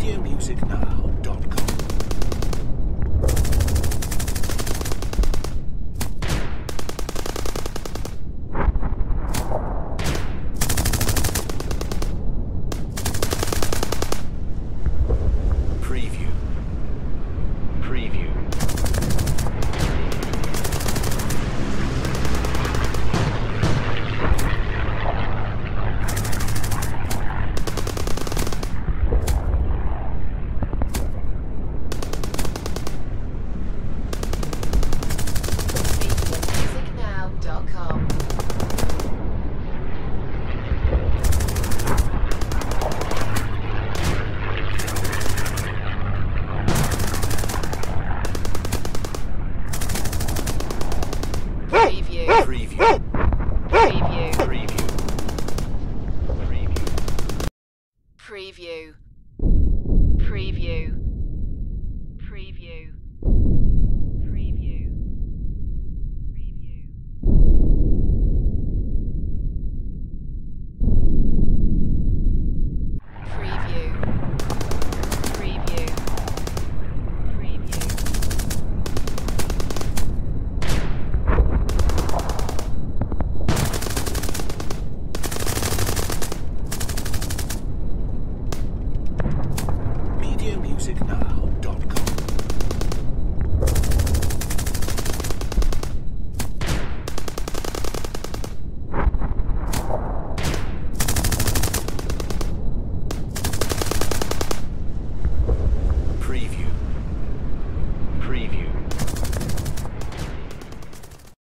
radiomusicnow.com. you.